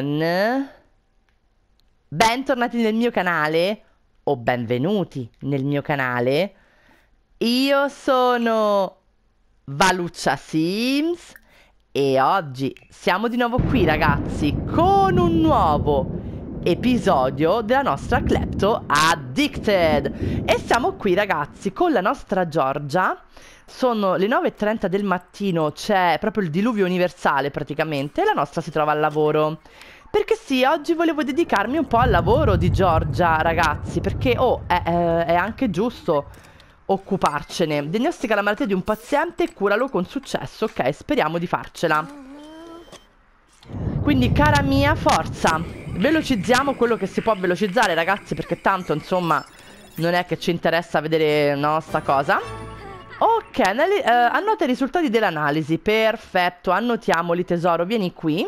Non Bentornati nel mio canale O benvenuti nel mio canale. Io sono Valuccia Sims E oggi siamo di nuovo qui ragazzi Con un nuovo episodio della nostra Klepto Addicted. E siamo qui ragazzi con la nostra Giorgia Sono le 9.30 del mattino, c'è proprio il diluvio universale praticamente E la nostra si trova al lavoro perché sì, oggi volevo dedicarmi un po' al lavoro di Giorgia, ragazzi, perché oh, è, è, anche giusto occuparcene. Diagnostica la malattia di un paziente e curalo con successo, ok? Speriamo di farcela. Quindi, cara mia, forza! Velocizziamo quello che si può velocizzare, ragazzi, perché tanto, insomma, non è che ci interessa vedere, no, sta cosa. Ok, eh, annota i risultati dell'analisi. Perfetto, annotiamoli, tesoro. Vieni qui.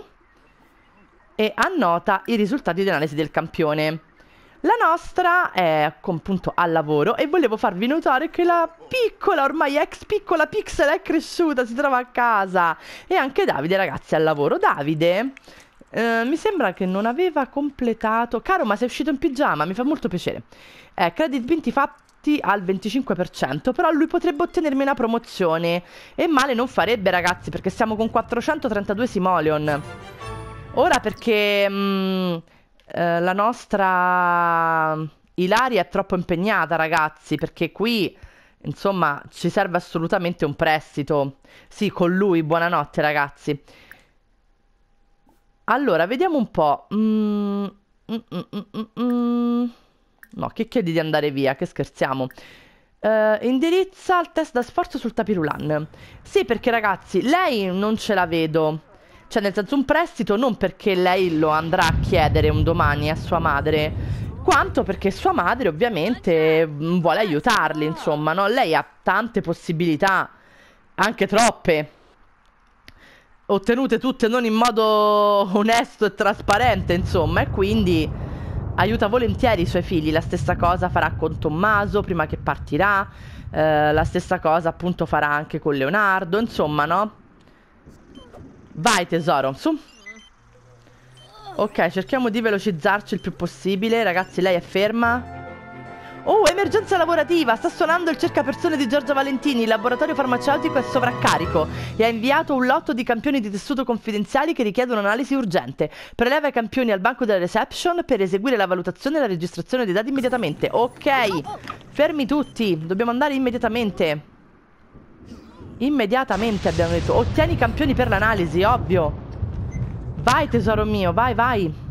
E annota i risultati dell'analisi del campione. La nostra è appunto al lavoro e volevo farvi notare che la piccola, ormai ex piccola Pixel è cresciuta, si trova a casa. E anche Davide, ragazzi, al lavoro. Davide eh, mi sembra che non aveva completato. Caro, ma sei uscito in pigiama? Mi fa molto piacere. Eh, credit vinti fatti al 25%, però lui potrebbe ottenermi una promozione. E male non farebbe, ragazzi, perché siamo con 432 Simoleon. Ora perché mh, mm, eh, la nostra Ilaria è troppo impegnata, ragazzi, perché qui... Insomma, ci serve assolutamente un prestito. Sì, con lui, buonanotte ragazzi. Allora, vediamo un po'. Mm, mm, mm, no, che chiedi di andare via? Che scherziamo. Uh, indirizza il test da sforzo sul tapirulan. Sì, perché ragazzi, lei non ce la vedo. Cioè, nel senso, un prestito non perché lei lo andrà a chiedere un domani a sua madre, quanto perché sua madre ovviamente vuole aiutarli, insomma, no? Lei ha tante possibilità, anche troppe ottenute tutte non in modo onesto e trasparente, insomma, e quindi aiuta volentieri i suoi figli. La stessa cosa farà con Tommaso prima che partirà, eh, la stessa cosa appunto farà anche con Leonardo, insomma, no? Vai tesoro, su. Ok, cerchiamo di velocizzarci il più possibile. Ragazzi, lei è ferma. Oh, emergenza lavorativa! Sta suonando il cercapersone di Giorgio Valentini. Il laboratorio farmaceutico è sovraccarico e ha inviato un lotto di campioni di tessuto confidenziali che richiedono analisi urgente. Preleva i campioni al banco della reception per eseguire la valutazione e la registrazione dei dati immediatamente. Ok, fermi tutti. Dobbiamo andare immediatamente. Immediatamente abbiamo detto. Ottieni i campioni per l'analisi, ovvio. Vai tesoro mio, vai, vai.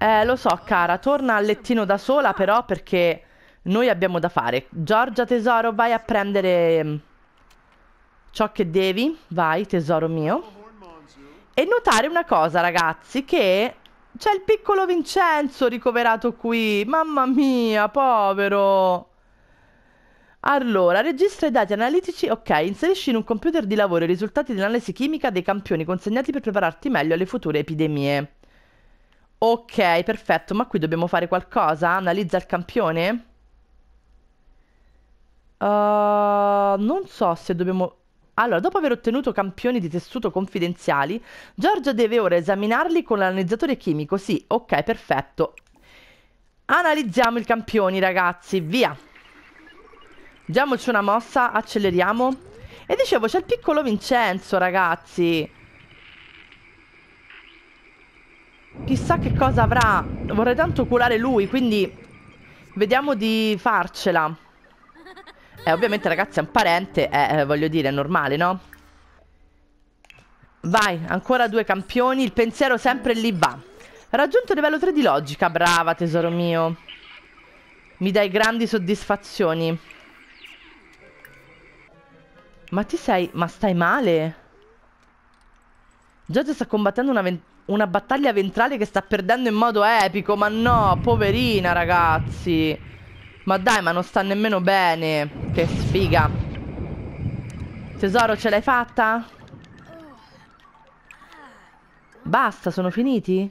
Eh, lo so, cara, torna al lettino da sola, però, perché noi abbiamo da fare. Giorgia, tesoro, vai a prendere mm, ciò che devi. Vai, tesoro mio. E notare una cosa, ragazzi, che c'è il piccolo Vincenzo ricoverato qui. Mamma mia, povero. Allora, registra i dati analitici. Ok, inserisci in un computer di lavoro i risultati dell'analisi chimica dei campioni consegnati per prepararti meglio alle future epidemie. Ok, perfetto, ma qui dobbiamo fare qualcosa? Analizza il campione? Uh, non so se dobbiamo... Allora, dopo aver ottenuto campioni di tessuto confidenziali, Giorgia deve ora esaminarli con l'analizzatore chimico. Sì, ok, perfetto. Analizziamo i campioni, ragazzi, via. Diamoci una mossa, acceleriamo. E dicevo, c'è il piccolo Vincenzo, ragazzi. Chissà che cosa avrà. Vorrei tanto curare lui, quindi vediamo di farcela. Eh, ovviamente ragazzi è un parente, eh, eh, voglio dire, è normale, no? Vai, ancora due campioni, il pensiero sempre lì va. Raggiunto livello 3 di logica, brava tesoro mio. Mi dai grandi soddisfazioni. Ma ti sei... ma stai male? Giorgio sta combattendo una, una battaglia ventrale che sta perdendo in modo epico. Ma no, poverina, ragazzi. Ma dai, ma non sta nemmeno bene. Che sfiga. Tesoro, ce l'hai fatta? Basta, sono finiti?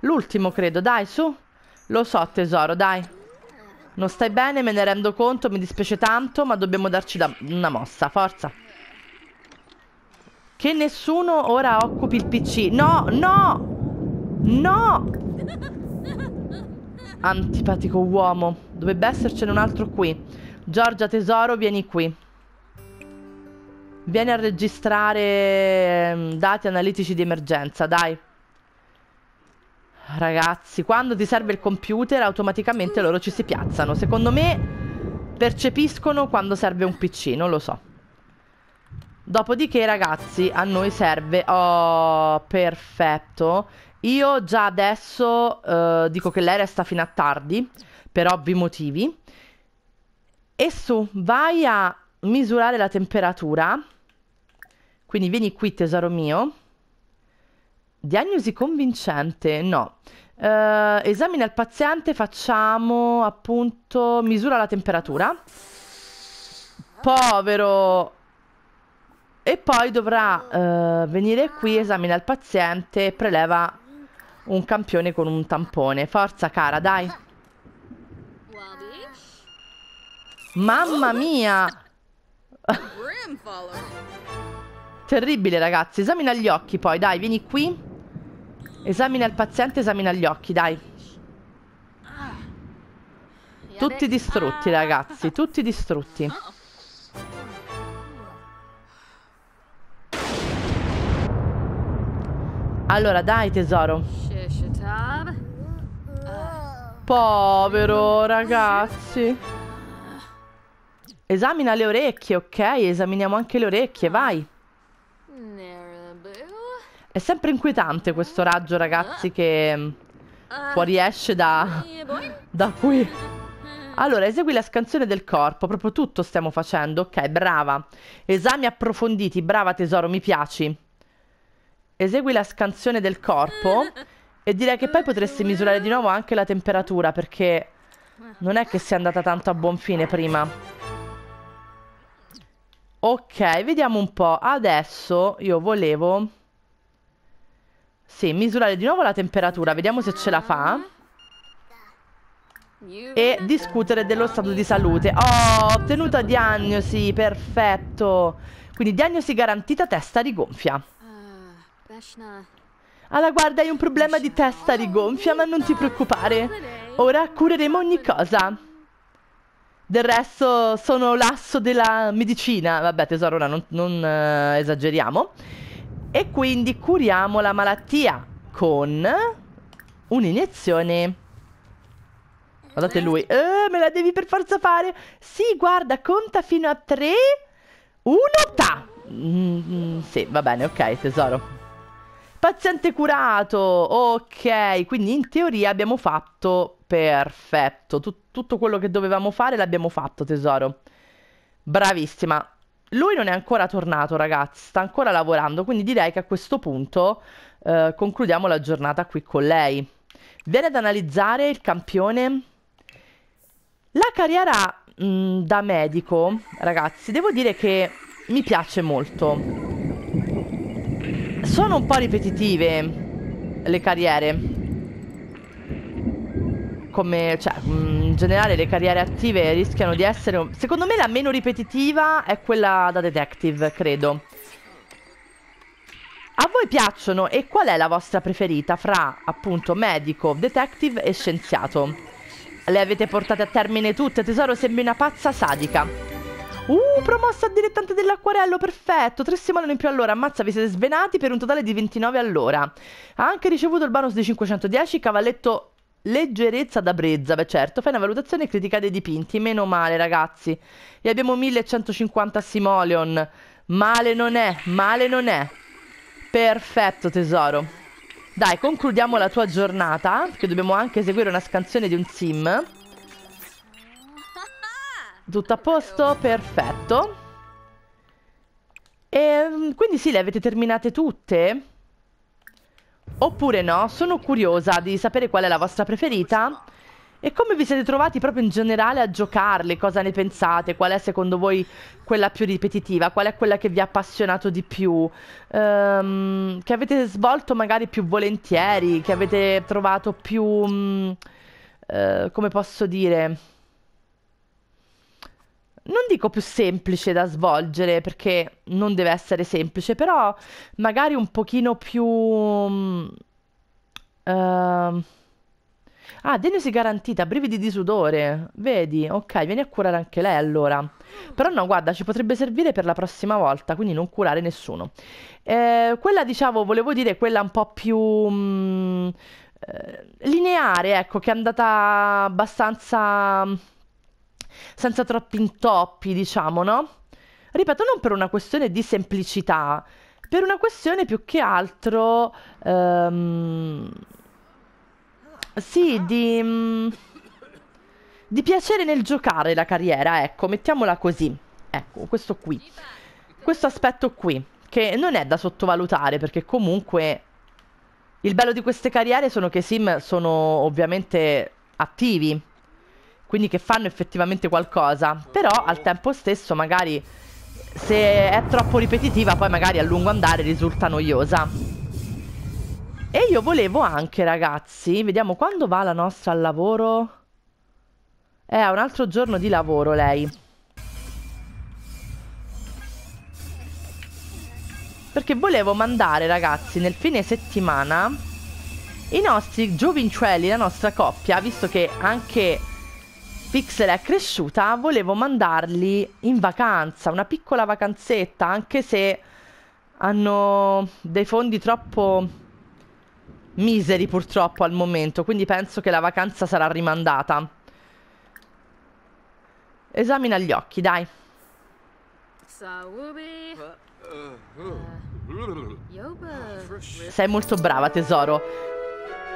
L'ultimo, credo. Dai, su. Lo so, tesoro, dai. Non stai bene, me ne rendo conto, mi dispiace tanto, ma dobbiamo darci una mossa, forza. Che nessuno ora occupi il PC. No, no! No! Antipatico uomo. Dovrebbe essercene un altro qui. Giorgia tesoro, vieni qui. Vieni a registrare ehm, dati analitici di emergenza, dai. Ragazzi, quando ti serve il computer automaticamente loro ci si piazzano. Secondo me percepiscono quando serve un PC, non lo so. Dopodiché, ragazzi, a noi serve... Oh, perfetto. Io già adesso uh, dico che lei resta fino a tardi, per ovvi motivi. E su, vai a misurare la temperatura. Quindi vieni qui, tesoro mio. Diagnosi convincente? No. Uh, esamina il paziente, facciamo appunto misura la temperatura. Povero. E poi dovrà uh, venire qui, esamina il paziente, preleva un campione con un tampone. Forza cara, dai. Mamma mia! Terribile ragazzi, esamina gli occhi poi, dai, vieni qui. Esamina il paziente, esamina gli occhi, dai. Tutti distrutti, ragazzi, tutti distrutti. Allora, dai, tesoro. Povero, ragazzi. Esamina le orecchie, ok? Esaminiamo anche le orecchie, vai. È sempre inquietante questo raggio, ragazzi, che mm, fuoriesce da, da qui. Allora, esegui la scansione del corpo, proprio tutto stiamo facendo. Ok, brava. Esami approfonditi, brava tesoro, mi piaci. Esegui la scansione del corpo e direi che poi potresti misurare di nuovo anche la temperatura, perché non è che sia andata tanto a buon fine prima. Ok, vediamo un po'. Adesso io volevo... Sì, misurare di nuovo la temperatura, vediamo se ce la fa. E discutere dello stato di salute. Oh, ottenuta diagnosi, perfetto. Quindi diagnosi garantita, testa rigonfia. Allora, guarda, hai un problema di testa rigonfia, ma non ti preoccupare. Ora cureremo ogni cosa. Del resto sono l'asso della medicina. Vabbè, tesoro, ora non, non uh, esageriamo. E quindi curiamo la malattia con un'iniezione. Guardate lui. Eh, me la devi per forza fare. Sì, guarda, conta fino a tre. Uno, ta. Mm, sì, va bene, ok, tesoro. Paziente curato. Ok, quindi in teoria abbiamo fatto perfetto. Tut tutto quello che dovevamo fare l'abbiamo fatto, tesoro. Bravissima. Lui non è ancora tornato, ragazzi, sta ancora lavorando, quindi direi che a questo punto eh, concludiamo la giornata qui con lei. Viene ad analizzare il campione. La carriera mh, mm, da medico, ragazzi, devo dire che mi piace molto. Sono un po' ripetitive le carriere come, cioè, mm, in generale le carriere attive rischiano di essere... Secondo me la meno ripetitiva è quella da detective, credo. A voi piacciono e qual è la vostra preferita fra, appunto, medico, detective e scienziato? Le avete portate a termine tutte, tesoro, sembri una pazza sadica. Uh, promossa a dilettante dell'acquarello, perfetto. Tre settimane in più all'ora. Ammazza, vi siete svenati per un totale di 29 all'ora. Ha anche ricevuto il bonus di 510, cavalletto Leggerezza da brezza, beh certo, fai una valutazione critica dei dipinti, meno male ragazzi. E abbiamo 1150 simoleon. Male non è, male non è. Perfetto tesoro. Dai, concludiamo la tua giornata, che dobbiamo anche eseguire una scansione di un sim. Tutto a posto? Perfetto. E mm, quindi sì, le avete terminate tutte? Oppure no? Sono curiosa di sapere qual è la vostra preferita e come vi siete trovati proprio in generale a giocarle, cosa ne pensate, qual è secondo voi quella più ripetitiva, qual è quella che vi ha appassionato di più, um, che avete svolto magari più volentieri, che avete trovato più, um, uh, come posso dire, non dico più semplice da svolgere perché non deve essere semplice, però magari un pochino più... Uh, ah, diagnosi garantita, brividi di sudore. Vedi? Ok, vieni a curare anche lei allora. Però no, guarda, ci potrebbe servire per la prossima volta, quindi non curare nessuno. Eh, quella, diciamo, volevo dire, quella un po' più... Mm, eh, lineare, ecco, che è andata abbastanza senza troppi intoppi, diciamo, no? Ripeto, non per una questione di semplicità, per una questione più che altro... Um, sì, di... Um, di piacere nel giocare la carriera, ecco, mettiamola così. Ecco, questo qui. Questo aspetto qui, che non è da sottovalutare, perché comunque... Il bello di queste carriere sono che i sim sono ovviamente attivi quindi che fanno effettivamente qualcosa. Però al tempo stesso magari se è troppo ripetitiva poi magari a lungo andare risulta noiosa. E io volevo anche ragazzi, vediamo quando va la nostra al lavoro. Eh, ha un altro giorno di lavoro lei. Perché volevo mandare ragazzi nel fine settimana i nostri giovincelli, la nostra coppia, visto che anche Pixel è cresciuta, volevo mandarli in vacanza, una piccola vacanzetta, anche se hanno dei fondi troppo miseri purtroppo al momento, quindi penso che la vacanza sarà rimandata. Esamina gli occhi, dai. Sei molto brava, tesoro.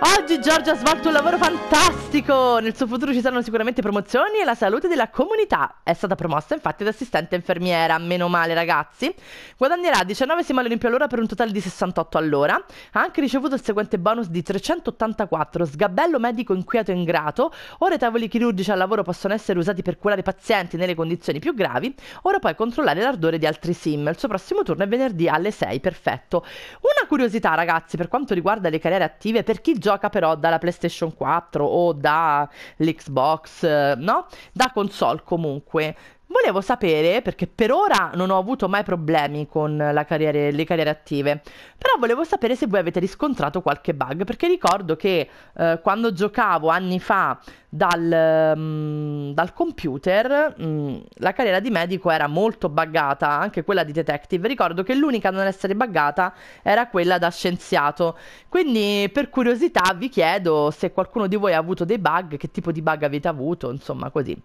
Oggi Giorgia ha svolto un lavoro fantastico! Nel suo futuro ci saranno sicuramente promozioni e la salute della comunità. È stata promossa infatti ad assistente infermiera, meno male ragazzi. Guadagnerà 19 simali all'ora per un totale di 68 all'ora. Ha anche ricevuto il seguente bonus di 384, sgabello medico inquieto e ingrato. Ora i tavoli chirurgici al lavoro possono essere usati per curare pazienti nelle condizioni più gravi. Ora puoi controllare l'ardore di altri sim. Il suo prossimo turno è venerdì alle 6, perfetto. Una curiosità ragazzi per quanto riguarda le carriere attive per chi gioca però dalla PlayStation 4 o dall'Xbox, eh, no? Da console comunque. Volevo sapere, perché per ora non ho avuto mai problemi con carriere, le carriere attive, però volevo sapere se voi avete riscontrato qualche bug, perché ricordo che eh, quando giocavo anni fa dal, um, dal computer, um, la carriera di medico era molto buggata, anche quella di detective. Ricordo che l'unica a non essere buggata era quella da scienziato. Quindi per curiosità vi chiedo se qualcuno di voi ha avuto dei bug, che tipo di bug avete avuto, insomma così.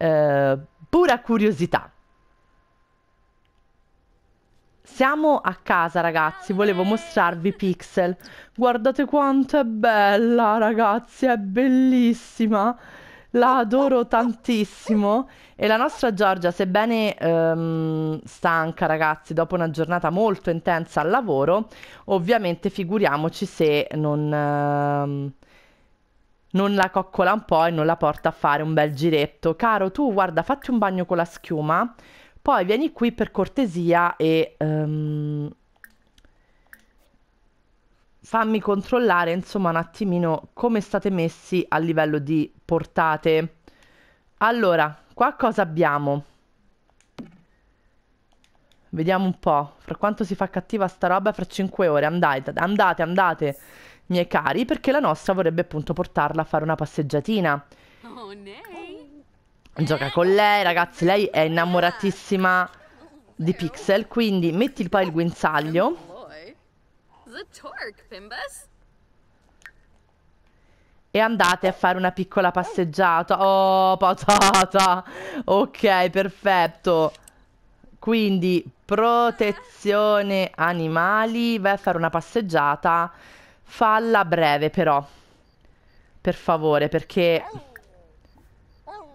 Eh, pura curiosità. Siamo a casa ragazzi, volevo mostrarvi Pixel. Guardate quanto è bella ragazzi, è bellissima. La adoro tantissimo. E la nostra Giorgia, sebbene um, stanca ragazzi, dopo una giornata molto intensa al lavoro, ovviamente figuriamoci se non... Uh, non la coccola un po' e non la porta a fare un bel giretto. Caro, tu guarda, fatti un bagno con la schiuma, poi vieni qui per cortesia e um, fammi controllare insomma un attimino come state messi a livello di portate. Allora, qua cosa abbiamo? Vediamo un po', fra quanto si fa cattiva sta roba fra 5 ore, andate, andate, andate miei cari, perché la nostra vorrebbe appunto portarla a fare una passeggiatina. Oh, Gioca con lei, ragazzi, lei è innamoratissima di Pixel, quindi metti poi il guinzaglio. E andate a fare una piccola passeggiata. Oh, patata! Ok, perfetto. Quindi, protezione animali. Vai a fare una passeggiata Falla breve però. Per favore, perché...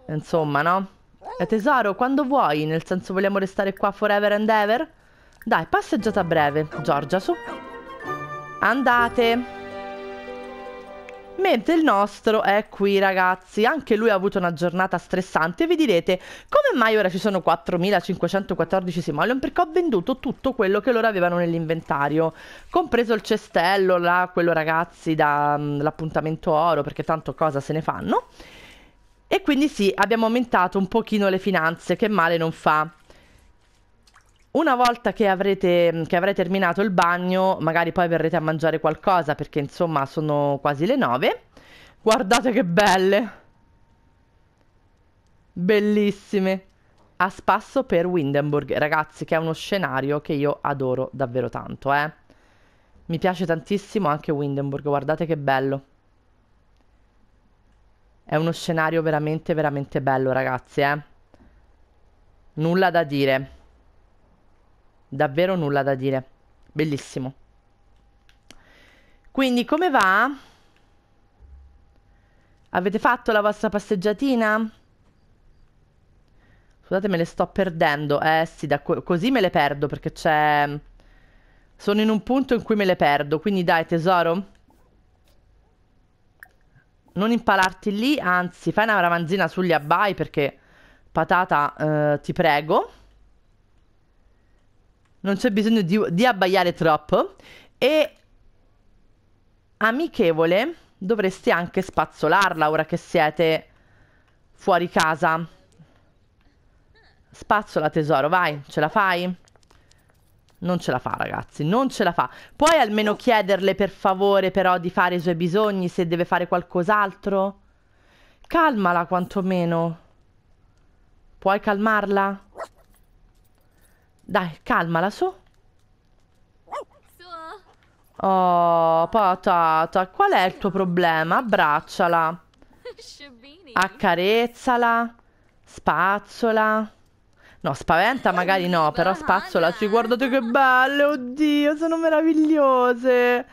Insomma, no? E tesoro, quando vuoi? Nel senso vogliamo restare qua forever and ever? Dai, passeggiata breve. Giorgia, su. Andate. Mentre il nostro è qui ragazzi, anche lui ha avuto una giornata stressante vi direte come mai ora ci sono 4514 simoleon perché ho venduto tutto quello che loro avevano nell'inventario, compreso il cestello, là, quello ragazzi dall'appuntamento mm, oro perché tanto cosa se ne fanno. E quindi sì, abbiamo aumentato un pochino le finanze, che male non fa. Una volta che avrete, che avrete terminato il bagno, magari poi verrete a mangiare qualcosa, perché insomma sono quasi le 9. Guardate che belle! Bellissime! A spasso per Windenburg, ragazzi, che è uno scenario che io adoro davvero tanto, eh. Mi piace tantissimo anche Windenburg, guardate che bello. È uno scenario veramente, veramente bello, ragazzi, eh. Nulla da dire. Davvero nulla da dire. Bellissimo. Quindi come va? Avete fatto la vostra passeggiatina? Scusate, me le sto perdendo. Eh sì, co così me le perdo perché c'è... Sono in un punto in cui me le perdo. Quindi dai, tesoro. Non impalarti lì, anzi, fai una ramanzina sugli abbai perché... Patata, eh, ti prego. Non c'è bisogno di, di abbaiare troppo. E amichevole, dovresti anche spazzolarla ora che siete fuori casa. Spazzola tesoro, vai, ce la fai? Non ce la fa ragazzi, non ce la fa. Puoi almeno chiederle per favore però di fare i suoi bisogni se deve fare qualcos'altro? Calmala quantomeno. Puoi calmarla? Dai, calmala su. Oh, patata, qual è il tuo problema? Abbracciala. Accarezzala. Spazzola. No, spaventa magari no, però spazzolaci. Guardate che belle, oddio, sono meravigliose.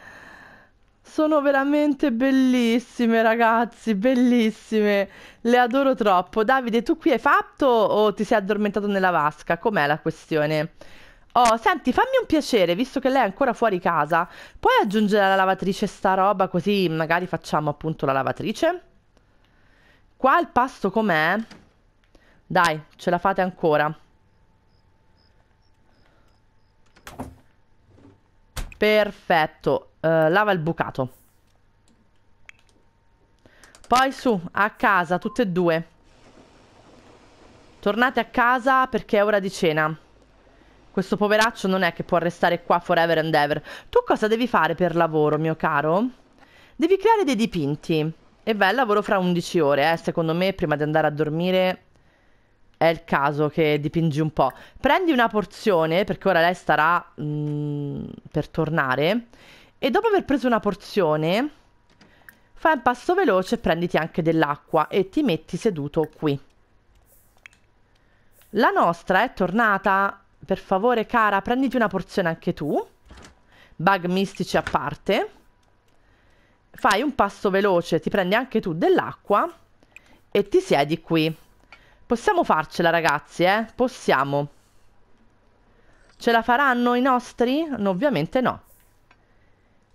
Sono veramente bellissime, ragazzi, bellissime. Le adoro troppo. Davide, tu qui hai fatto o ti sei addormentato nella vasca? Com'è la questione? Oh, senti, fammi un piacere, visto che lei è ancora fuori casa. Puoi aggiungere alla lavatrice sta roba così magari facciamo appunto la lavatrice? Qua il pasto com'è? Dai, ce la fate ancora. Perfetto. Uh, lava il bucato. Poi su, a casa, tutte e due. Tornate a casa perché è ora di cena. Questo poveraccio non è che può restare qua forever and ever. Tu cosa devi fare per lavoro, mio caro? Devi creare dei dipinti. E beh, lavoro fra 11 ore, eh. Secondo me, prima di andare a dormire è il caso che dipingi un po'. Prendi una porzione, perché ora lei starà mm, per tornare, e dopo aver preso una porzione, fai un passo veloce e prenditi anche dell'acqua e ti metti seduto qui. La nostra è tornata. Per favore, cara, prenditi una porzione anche tu. Bug mistici a parte. Fai un passo veloce, ti prendi anche tu dell'acqua e ti siedi qui. Possiamo farcela, ragazzi, eh? Possiamo. Ce la faranno i nostri? No, ovviamente no.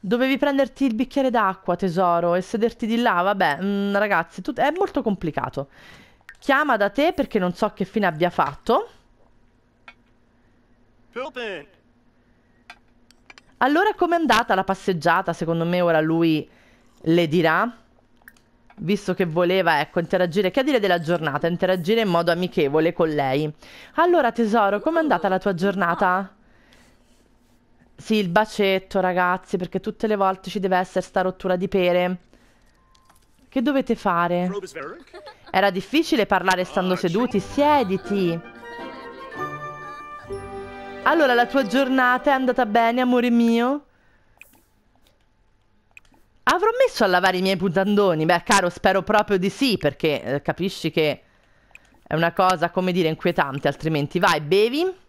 Dovevi prenderti il bicchiere d'acqua, tesoro, e sederti di là. Vabbè, mm, ragazzi, è molto complicato. Chiama da te perché non so che fine abbia fatto. Allora, com'è andata la passeggiata? Secondo me ora lui le dirà visto che voleva, ecco, interagire, che a dire della giornata, interagire in modo amichevole con lei. Allora, tesoro, com'è andata la tua giornata? Sì, il bacetto, ragazzi, perché tutte le volte ci deve essere sta rottura di pere. Che dovete fare? Era difficile parlare stando seduti? Siediti. Allora, la tua giornata è andata bene, amore mio? Avrò messo a lavare i miei putandoni? Beh, caro, spero proprio di sì, perché eh, capisci che è una cosa, come dire, inquietante, altrimenti. Vai, bevi.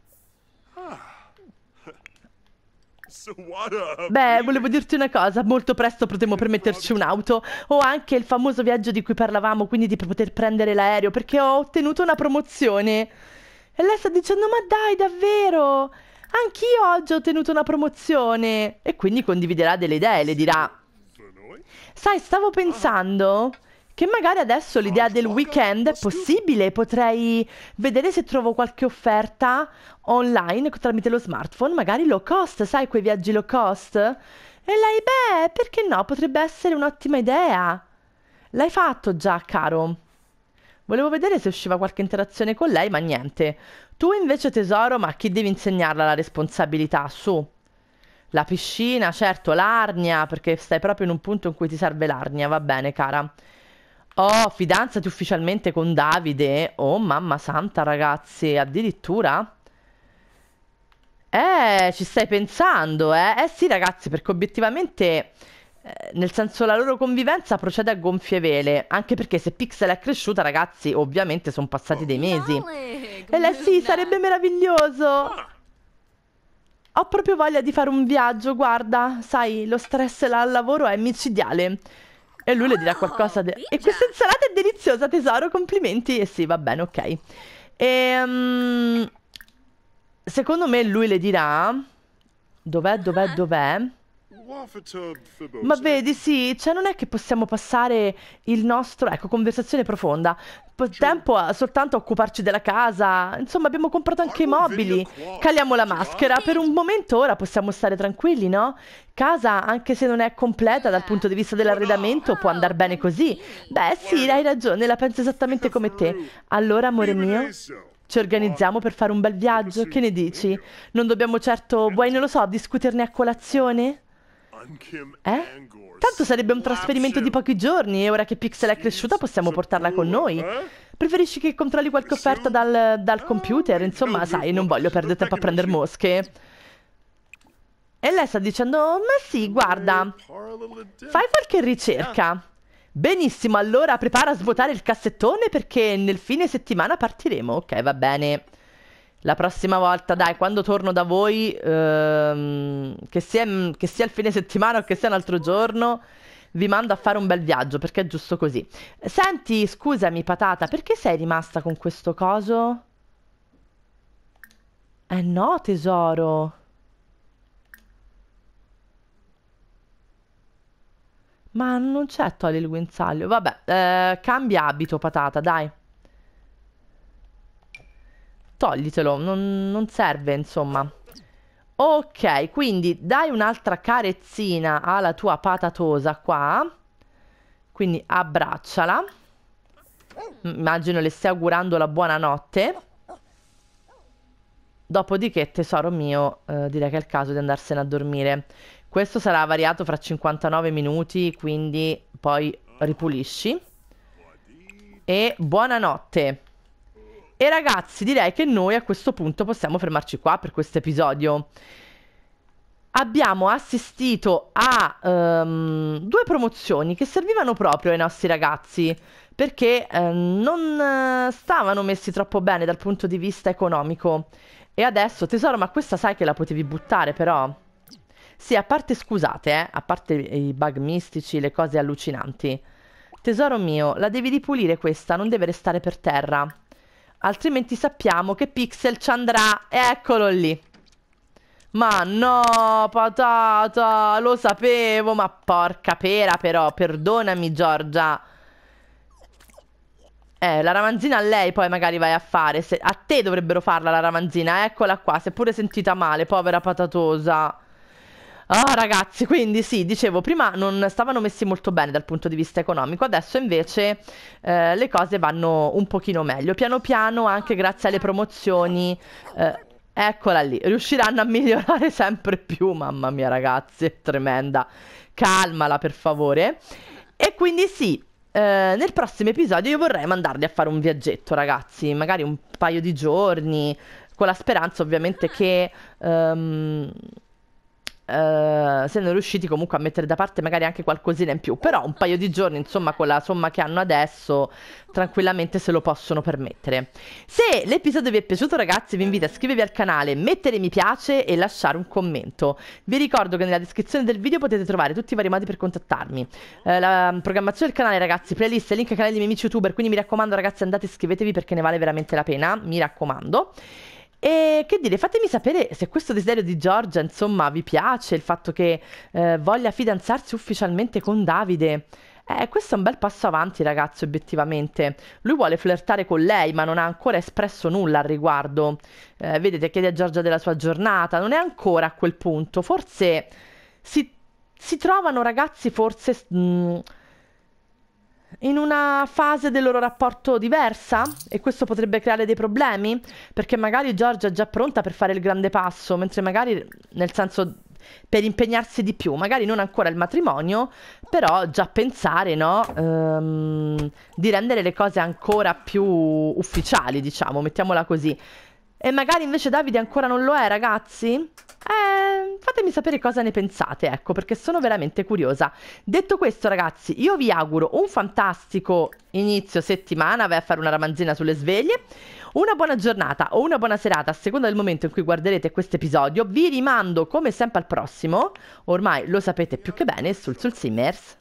Beh, volevo dirti una cosa, molto presto potremo permetterci un'auto o anche il famoso viaggio di cui parlavamo, quindi di poter prendere l'aereo, perché ho ottenuto una promozione. E lei sta dicendo, ma dai, davvero? Anch'io oggi ho ottenuto una promozione. E quindi condividerà delle idee, le dirà, Sai, stavo pensando che magari adesso l'idea del weekend è possibile. Potrei vedere se trovo qualche offerta online tramite lo smartphone, magari low cost, sai, quei viaggi low cost. E lei, beh, perché no? Potrebbe essere un'ottima idea. L'hai fatto già, caro. Volevo vedere se usciva qualche interazione con lei, ma niente. Tu invece tesoro, ma chi devi insegnarla la responsabilità? Su. La piscina, certo, l'arnia, perché stai proprio in un punto in cui ti serve l'arnia, va bene, cara. Oh, fidanzati ufficialmente con Davide. Oh, mamma santa, ragazzi, addirittura? Eh, ci stai pensando, eh? Eh sì, ragazzi, perché obiettivamente, eh, nel senso, la loro convivenza procede a gonfie vele. Anche perché se Pixel è cresciuta, ragazzi, ovviamente sono passati dei mesi. E lei sì, sarebbe meraviglioso. Ho proprio voglia di fare un viaggio, guarda. Sai, lo stress là al lavoro è micidiale. E lui le dirà qualcosa di... E questa insalata è deliziosa, tesoro, complimenti. E sì, va bene, ok. E... Um, secondo me lui le dirà... Dov'è, dov'è, dov'è? Ma vedi, sì, cioè non è che possiamo passare il nostro, ecco, conversazione profonda, tempo a, soltanto a occuparci della casa, insomma abbiamo comprato anche i mobili, caliamo la maschera, per un momento ora possiamo stare tranquilli, no? Casa, anche se non è completa dal punto di vista dell'arredamento, può andare bene così. Beh, sì, hai ragione, la penso esattamente come te. Allora, amore mio... Ci organizziamo per fare un bel viaggio? Che ne dici? Non dobbiamo certo, vuoi, non lo so, discuterne a colazione? Eh? Tanto sarebbe un trasferimento di pochi giorni e ora che Pixel è cresciuta possiamo portarla con noi. Preferisci che controlli qualche offerta dal, dal computer? Insomma, sai, non voglio perdere tempo a prendere mosche. E lei sta dicendo, ma sì, guarda, fai qualche ricerca. Benissimo, allora prepara a svuotare il cassettone perché nel fine settimana partiremo. Ok, va bene. La prossima volta, dai, quando torno da voi, ehm, che, sia, che sia il fine settimana o che sia un altro giorno, vi mando a fare un bel viaggio perché è giusto così. Senti, scusami, patata, perché sei rimasta con questo coso? Eh no, tesoro. Ma non c'è togli il guinzaglio. Vabbè, eh, cambia abito, patata, dai toglitelo, non, non serve insomma. Ok, quindi dai un'altra carezzina alla tua patatosa qua. Quindi abbracciala. Immagino le stia augurando la buonanotte. Dopodiché, tesoro mio, eh, direi che è il caso di andarsene a dormire. Questo sarà variato fra 59 minuti, quindi poi ripulisci. E buonanotte. E ragazzi, direi che noi a questo punto possiamo fermarci qua per questo episodio. Abbiamo assistito a um, due promozioni che servivano proprio ai nostri ragazzi perché eh, non stavano messi troppo bene dal punto di vista economico. E adesso, tesoro, ma questa sai che la potevi buttare però? Sì, a parte scusate, eh, a parte i bug mistici, le cose allucinanti. Tesoro mio, la devi ripulire questa, non deve restare per terra. Altrimenti sappiamo che Pixel ci andrà. Eccolo lì. Ma no, patata, lo sapevo, ma porca pera però, perdonami Giorgia. Eh, la ramanzina a lei poi magari vai a fare, Se, a te dovrebbero farla la ramanzina, eccola qua, si è pure sentita male, povera patatosa. Ah, ragazzi, quindi sì, dicevo, prima non stavano messi molto bene dal punto di vista economico, adesso invece eh, le cose vanno un pochino meglio. Piano piano, anche grazie alle promozioni, eh, eccola lì, riusciranno a migliorare sempre più. Mamma mia, ragazzi, è tremenda. Calmala, per favore. E quindi sì, eh, nel prossimo episodio io vorrei mandarli a fare un viaggetto, ragazzi, magari un paio di giorni, con la speranza ovviamente che... Um, Uh, siano riusciti comunque a mettere da parte magari anche qualcosina in più. Però un paio di giorni, insomma, con la somma che hanno adesso, tranquillamente se lo possono permettere. Se l'episodio vi è piaciuto, ragazzi, vi invito a iscrivervi al canale, mettere mi piace e lasciare un commento. Vi ricordo che nella descrizione del video potete trovare tutti i vari modi per contattarmi. Uh, la programmazione del canale, ragazzi, playlist e link ai canali dei miei amici youtuber. Quindi mi raccomando, ragazzi, andate iscrivetevi perché ne vale veramente la pena. Mi raccomando. E che dire, fatemi sapere se questo desiderio di Giorgia, insomma, vi piace, il fatto che eh, voglia fidanzarsi ufficialmente con Davide. Eh, questo è un bel passo avanti, ragazzi, obiettivamente. Lui vuole flirtare con lei, ma non ha ancora espresso nulla al riguardo. Eh, vedete, chiede a Giorgia della sua giornata, non è ancora a quel punto. Forse si, si trovano, ragazzi, forse... Mh, mm, in una fase del loro rapporto diversa e questo potrebbe creare dei problemi perché magari Giorgia è già pronta per fare il grande passo, mentre magari nel senso per impegnarsi di più, magari non ancora il matrimonio, però già pensare, no, um, di rendere le cose ancora più ufficiali, diciamo, mettiamola così. E magari invece Davide ancora non lo è, ragazzi? Eh, fatemi sapere cosa ne pensate, ecco, perché sono veramente curiosa. Detto questo, ragazzi, io vi auguro un fantastico inizio settimana, vai a fare una ramanzina sulle sveglie. Una buona giornata o una buona serata a seconda del momento in cui guarderete questo episodio. Vi rimando come sempre al prossimo. Ormai lo sapete più che bene sul Soul Simmers.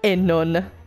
E non.